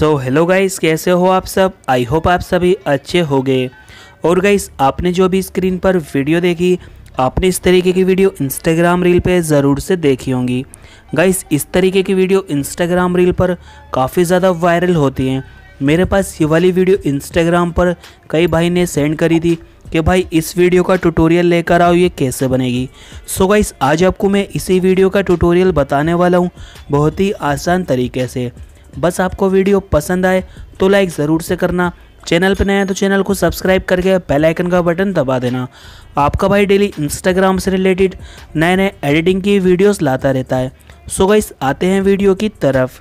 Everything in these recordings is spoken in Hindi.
सो हेलो गाइस कैसे हो आप सब? आई होप आप सभी अच्छे हो गए और गाइस आपने जो भी स्क्रीन पर वीडियो देखी, आपने इस तरीके की वीडियो इंस्टाग्राम रील पे ज़रूर से देखी होंगी। गाइस इस तरीके की वीडियो इंस्टाग्राम रील पर काफ़ी ज़्यादा वायरल होती हैं। मेरे पास ये वाली वीडियो इंस्टाग्राम पर कई भाई ने सेंड करी थी कि भाई, इस वीडियो का ट्यूटोरियल लेकर आओ, ये कैसे बनेगी। सो गाइस आज आपको मैं इसी वीडियो का ट्यूटोरियल बताने वाला हूँ बहुत ही आसान तरीके से। बस आपको वीडियो पसंद आए तो लाइक ज़रूर से करना। चैनल पर नया तो चैनल को सब्सक्राइब करके बेल आइकन का बटन दबा देना। आपका भाई डेली इंस्टाग्राम से रिलेटेड नए नए एडिटिंग की वीडियोस लाता रहता है। सो गाइस आते हैं वीडियो की तरफ़।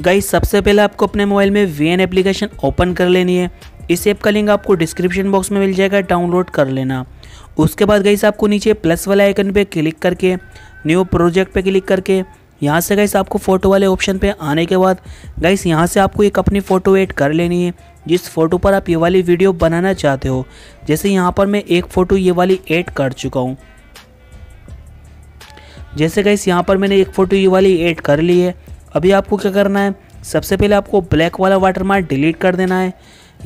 गाइस सबसे पहले आपको अपने मोबाइल में वी एन एप्लीकेशन ओपन कर लेनी है। इस ऐप का लिंक आपको डिस्क्रिप्शन बॉक्स में मिल जाएगा डाउनलोड कर लेना। उसके बाद गाइस आपको नीचे प्लस वाले आइकन पे क्लिक करके न्यू प्रोजेक्ट पे क्लिक करके यहाँ से गाइस आपको फ़ोटो वाले ऑप्शन पे आने के बाद गाइस यहाँ से आपको एक अपनी फ़ोटो ऐड कर लेनी है। जिस फ़ोटो पर आप ये वाली वीडियो बनाना चाहते हो, जैसे यहाँ पर मैं एक फ़ोटो ये वाली ऐड कर चुका हूँ। जैसे गाइस यहाँ पर मैंने एक फ़ोटो ये वाली ऐड कर ली है। अभी आपको क्या करना है? सबसे पहले आपको ब्लैक वाला वाटर डिलीट कर देना है।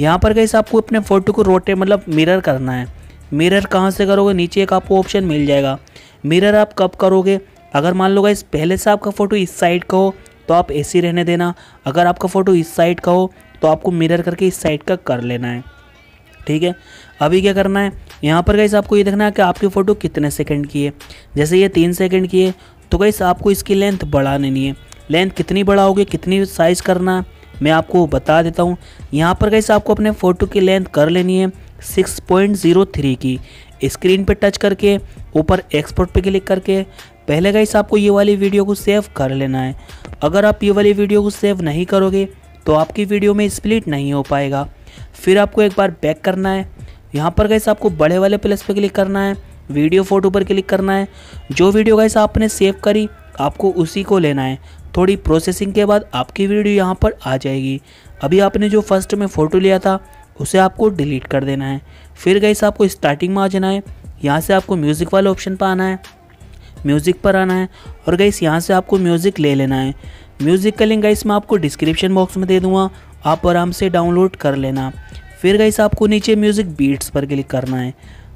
यहाँ पर गाइस आपको अपने फ़ोटो को रोटे मतलब मिरर करना है। मिरर कहाँ से करोगे? नीचे एक आपको ऑप्शन मिल जाएगा। मिरर आप कब करोगे? अगर मान लो गाइस पहले से आपका फ़ोटो इस साइड का हो तो आप ऐसी रहने देना। अगर आपका फ़ोटो इस साइड का हो तो आपको मिरर करके इस साइड का कर लेना है। ठीक है? अभी क्या करना है? यहाँ पर गाइस आपको ये देखना है कि आपकी फ़ोटो कितने सेकंड की है। जैसे ये तीन सेकंड की है तो गाइस आपको इसकी लेंथ बढ़ा लेनी है। लेंथ कितनी बढ़ाओगे, कितनी साइज़ करना मैं आपको बता देता हूँ। यहाँ पर गाइस आपको अपने फ़ोटो की लेंथ कर लेनी है 6.03 की। स्क्रीन पे टच करके, ऊपर एक्सपोर्ट पे क्लिक करके पहले गाइस आपको ये वाली वीडियो को सेव कर लेना है। अगर आप ये वाली वीडियो को सेव नहीं करोगे तो आपकी वीडियो में स्प्लिट नहीं हो पाएगा। फिर आपको एक बार बैक करना है। यहाँ पर गाइस आपको बड़े वाले प्लस पे क्लिक करना है वीडियो फ़ोटो पर क्लिक करना है। जो वीडियो गाइस आपने सेव करी, आपको उसी को लेना है। थोड़ी प्रोसेसिंग के बाद आपकी वीडियो यहाँ पर आ जाएगी। अभी आपने जो फ़र्स्ट में फ़ोटो लिया था, उसे आपको डिलीट कर देना है। फिर गाइस आपको स्टार्टिंग में आ जाना है। यहाँ से आपको म्यूज़िक वाले ऑप्शन पर आना है। म्यूज़िक पर आना है। और गाइस यहाँ से आपको म्यूज़िक ले लेना है। म्यूज़िक का लिंक गाइस मैं आपको डिस्क्रिप्शन बॉक्स में दे दूँगा। आप आराम से डाउनलोड कर लेना। फिर गाइस आपको नीचे म्यूज़िक बीट्स पर क्लिक करना है।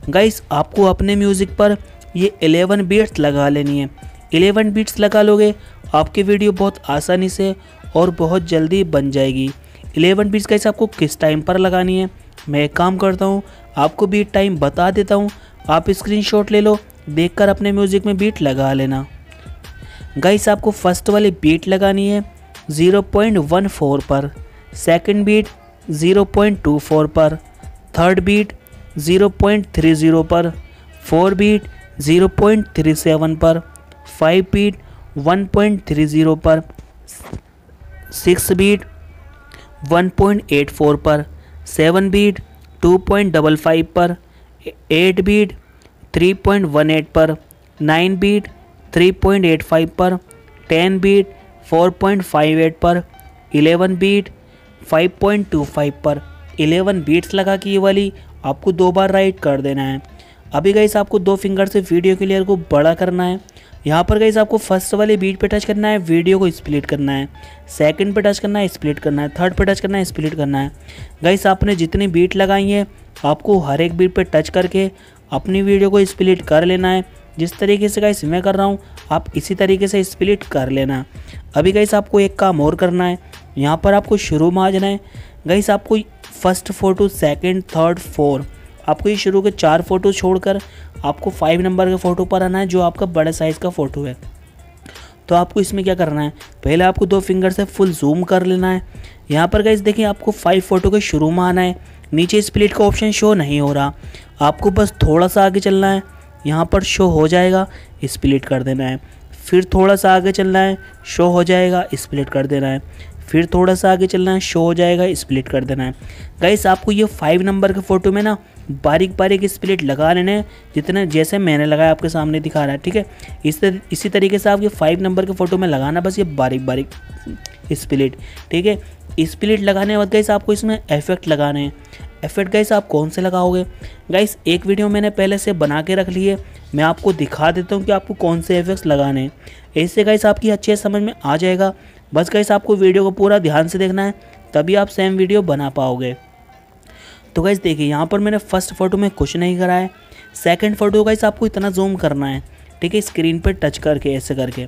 गाइस आपको अपने म्यूज़िक पर ये 11 बीट्स लगा लेनी है। 11 बीट्स लगा लोगे, आपकी वीडियो बहुत आसानी से और बहुत जल्दी बन जाएगी। 11 बीट्स गाइस आपको किस टाइम पर लगानी है? मैं एक काम करता हूँ, आपको बीट टाइम बता देता हूँ। आप स्क्रीनशॉट ले लो देखकर अपने म्यूज़िक में बीट लगा लेना। गाइस आपको फ़र्स्ट वाली बीट लगानी है 0.14 पर सेकंड बीट 0.24 पर थर्ड बीट 0.30 पर फोर बीट 0.37 पर फाइव बीट 1.30 पर सिक्स बीट 1.84 पर सेवन बीट 2.55 पर एट बीट 3.18 पर नाइन बीट 3.85 पर टेन बीट 4.58 पर इलेवन बीट 5.25 पर। 11 बीट्स लगा के ये वाली आपको दो बार राइट कर देना है। अभी गाइस आपको दो फिंगर से वीडियो क्लियर को बड़ा करना है। यहाँ पर गाइस आपको फ़र्स्ट वाले बीट पे टच करना है वीडियो को स्प्लिट करना है। सेकंड पे टच करना है स्प्लिट करना है। थर्ड पे टच करना है स्प्लिट करना है। गाइस आपने जितनी बीट लगाई है, आपको हर एक बीट पे टच करके अपनी वीडियो को स्प्लिट कर लेना है। जिस तरीके से गाइस मैं कर रहा हूँ, आप इसी तरीके से स्प्लिट कर लेना। अभी गाइस आपको एक काम और करना है। यहाँ पर आपको शुरू में आ जाना है। गाइस आपको first photo second third four आपको ये शुरू के चार फ़ोटो छोड़कर आपको फाइव नंबर के फ़ोटो पर आना है, जो आपका बड़े साइज़ का फ़ोटो है। तो आपको इसमें क्या करना है? पहले आपको दो फिंगर से फुल जूम कर लेना है। यहाँ पर गाइस देखिए आपको फाइव फ़ोटो के शुरू में आना है। नीचे स्प्लिट का ऑप्शन शो नहीं हो रहा। आपको बस थोड़ा सा आगे चलना है। यहाँ पर शो हो जाएगा स्प्लिट कर देना है। फिर थोड़ा सा आगे चलना है शो हो जाएगा स्प्लिट कर देना है। फिर थोड़ा सा आगे चलना है शो हो जाएगा स्प्लिट कर देना है। गाइस आपको ये फाइव नंबर के फ़ोटो में ना बारीक बारीक स्प्लिट लगा लेने हैं जितने जैसे मैंने लगाया आपके सामने दिखा रहा है ठीक है? इस तर, इसी तरीके से आप ये फाइव नंबर के फ़ोटो में लगाना बस ये बारीक बारीक स्प्लिट ठीक है? स्प्लिट लगाने के बाद गाइस आपको इसमें इफ़ेक्ट लगाने हैं। इफ़ेक्ट गाइस आप कौन से लगाओगे? गाइस एक वीडियो मैंने पहले से बना के रख ली है। मैं आपको दिखा देता हूँ कि आपको कौन से इफेक्ट्स लगाने हैं। ऐसे गाइस आपकी अच्छे समझ में आ जाएगा। बस गाइस आपको वीडियो को पूरा ध्यान से देखना है, तभी आप सेम वीडियो बना पाओगे। तो गाइस देखिए, यहाँ पर मैंने फ़र्स्ट फ़ोटो में कुछ नहीं करा है। सेकेंड फ़ोटो गाइस आपको इतना जूम करना है। ठीक है स्क्रीन पर टच करके, ऐसे करके।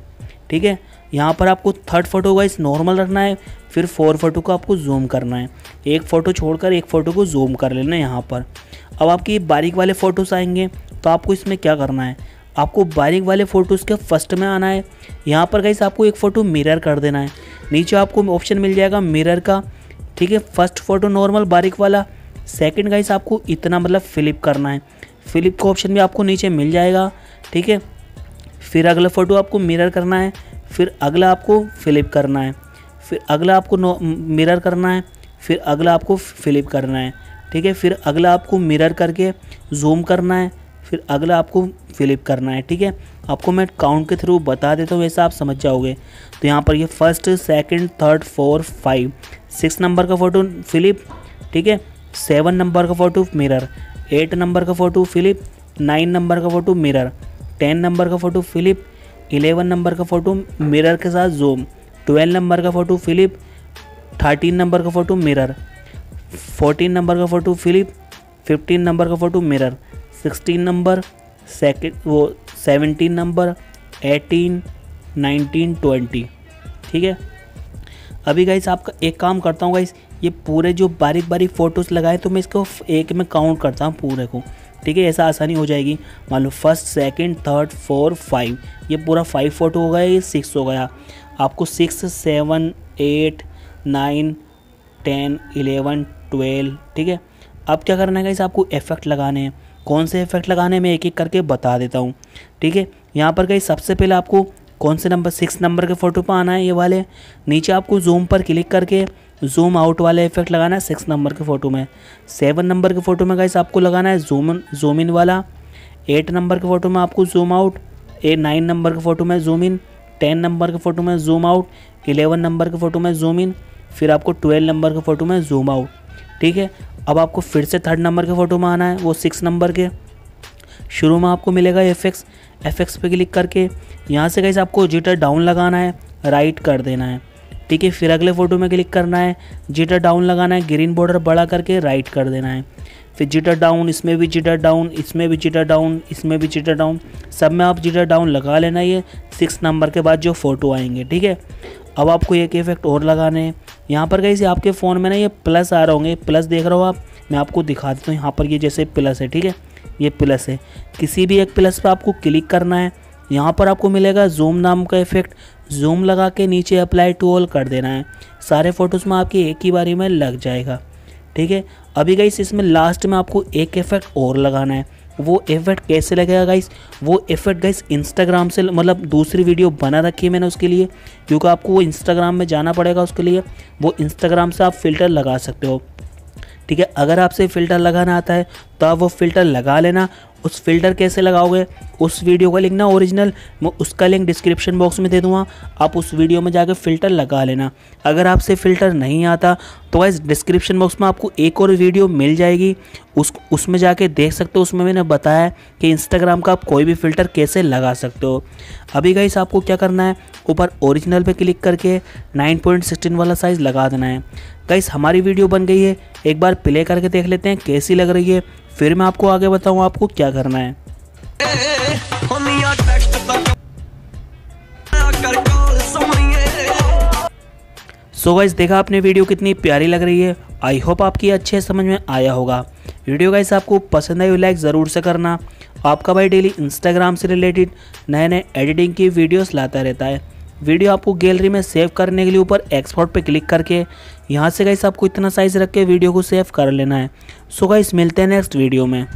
ठीक है? यहाँ पर आपको थर्ड फ़ोटो गाइस नॉर्मल रखना है, फिर फोर फ़ोटो को आपको जूम करना है। एक फ़ोटो छोड़कर एक फ़ोटो को जूम कर लेना है यहाँ पर। अब आपकी बारीक वाले फ़ोटोज़ आएँगे तो आपको इसमें क्या करना है? आपको बारीक वाले फ़ोटोज़ के फ़र्स्ट में आना है। यहाँ पर गाइस आपको एक फ़ोटो मिरर कर देना है। नीचे आपको ऑप्शन मिल जाएगा मिरर का, ठीक है? फ़र्स्ट फ़ोटो नॉर्मल बारीक वाला सेकंड गाइस आपको इतना मतलब फ़िलिप करना है। फ़िलिप का ऑप्शन भी आपको नीचे मिल जाएगा, ठीक है? फिर अगला फ़ोटो आपको मिरर करना है, फिर अगला आपको फ्लिप करना है, फिर अगला आपको मिरर करना है, फिर अगला आपको फ्लिप करना है, ठीक है? फिर अगला आपको मिरर करके जूम करना है, फिर अगला आपको फ्लिप करना है, ठीक है? आपको मैं काउंट के थ्रू बता देता हूँ वैसा आप समझ जाओगे। तो यहाँ पर ये first second third four five six number का फ़ोटो फिलिप ठीक है? सेवन नंबर का फ़ोटो मिरर एट नंबर का फ़ोटो फिलिप नाइन नंबर का फ़ोटो मिरर टेन नंबर का फ़ोटो फिलिप, इलेवन नंबर का फ़ोटो मिरर के साथ जूम, ट्वेल्व नंबर का फ़ोटो फिलिप, थर्टीन नंबर का फ़ोटो मिरर, फोर्टीन नंबर का फ़ोटो फिलिप, फिफ्टीन नंबर का photo mirror, sixteen number, second, वो seventeen number, eighteen, nineteen, twenty, ठीक है? अभी गाइस आपका एक काम करता हूँ गाइस ये पूरे जो बारीक बारीक फ़ोटोज़ लगाए तो मैं इसको एक में काउंट करता हूँ पूरे को। ठीक है, ऐसा आसानी हो जाएगी। मान लो first second third four five ये पूरा फाइव फ़ोटो हो गया, ये सिक्स हो गया। आपको six seven eight nine ten eleven twelve ठीक है? अब क्या करना है गाइस आपको इफ़ेक्ट लगाने हैं। कौन से इफ़ेक्ट लगाने मैं एक एक करके बता देता हूँ। ठीक है? यहाँ पर गई सबसे पहले आपको कौन से नंबर सिक्स नंबर के फ़ोटो पर आना है, ये वाले। नीचे आपको जूम पर क्लिक करके जूम आउट वाला इफ़ेक्ट लगाना है सिक्स नंबर के फ़ोटो में। सेवन नंबर के फ़ोटो में गाइस आपको लगाना है जूम जूम इन वाला। एट नंबर के फ़ोटो में आपको जूम आउट ए नाइन नंबर के फ़ोटो में जूम इन टेन नंबर के फ़ोटो में जूम आउट इलेवन नंबर के फ़ोटो में जूम इन फिर आपको ट्वेल्व नंबर के फ़ोटो में जूम आउट ठीक है? अब आपको फिर से थर्ड नंबर के फ़ोटो में आना है, वो सिक्स नंबर के। शुरू में आपको मिलेगा एफ़ एक्स एफ़ एक्स पे क्लिक करके। यहाँ से कैसे आपको जिटर डाउन लगाना है राइट कर देना है। ठीक है, फिर अगले फ़ोटो में क्लिक करना है जिटर डाउन लगाना है ग्रीन बॉर्डर बड़ा करके राइट कर देना है। फिर जिटर डाउन इसमें भी जिटर डाउन इसमें भी जिटर डाउन इसमें भी जिटर डाउन सब में आप जिटर डाउन लगा लेना ये सिक्स नंबर के बाद जो फ़ोटो आएँगे, ठीक है? अब आपको एक इफ़ेक्ट और लगाने हैं। यहाँ पर कहीं आपके फ़ोन में ना ये प्लस आ रहे होंगे प्लस देख रहे हो आप? मैं आपको दिखा देता हूँ, यहाँ पर ये जैसे प्लस है, ठीक है? ये प्लस है। किसी भी एक प्लस पर आपको क्लिक करना है। यहाँ पर आपको मिलेगा जूम नाम का इफ़ेक्ट जूम लगा के नीचे अप्लाई टू ऑल कर देना है। सारे फ़ोटोज़ में आपकी एक ही बारी में लग जाएगा। ठीक है? अभी गई इसमें लास्ट में आपको एक इफ़ेक्ट और लगाना है। वो इफ़ेक्ट कैसे लगेगा गाइस वो इफ़ेक्ट गाइस इंस्टाग्राम से मतलब दूसरी वीडियो बना रखी है मैंने उसके लिए। क्योंकि आपको वो इंस्टाग्राम में जाना पड़ेगा उसके लिए। वो इंस्टाग्राम से आप फ़िल्टर लगा सकते हो। ठीक है? अगर आपसे फ़िल्टर लगाना आता है तो आप वो फ़िल्टर लगा लेना उस फ़िल्टर कैसे लगाओगे? उस वीडियो का लिंक ना ओरिजिनल मैं उसका लिंक डिस्क्रिप्शन बॉक्स में दे दूँगा। आप उस वीडियो में जाकर फ़िल्टर लगा लेना। अगर आपसे फ़िल्टर नहीं आता तो इस डिस्क्रिप्शन बॉक्स में आपको एक और वीडियो मिल जाएगी। उस, उसमें जाके देख सकते हो, उसमें मैंने बताया कि इंस्टाग्राम का आप कोई भी फ़िल्टर कैसे लगा सकते हो। अभी गाइस आपको क्या करना है? ऊपर ओरिजिनल पे क्लिक करके 9.16 वाला साइज़ लगा देना है। गाइस हमारी वीडियो बन गई है। एक बार प्ले करके देख लेते हैं, कैसी लग रही है? फिर मैं आपको आगे बताऊँ आपको क्या करना है। सो so गाइस देखा आपने वीडियो कितनी प्यारी लग रही है। आई होप आपकी अच्छे समझ में आया होगा। वीडियो गाइस आपको पसंद आई लाइक ज़रूर से करना। आपका भाई डेली इंस्टाग्राम से रिलेटेड नए नए एडिटिंग की वीडियोस लाता रहता है। वीडियो आपको गैलरी में सेव करने के लिए ऊपर एक्सपोर्ट पे क्लिक करके यहाँ से गाइस आपको इतना साइज़ रख के वीडियो को सेव कर लेना है। सो गाइस मिलते हैं नेक्स्ट वीडियो में।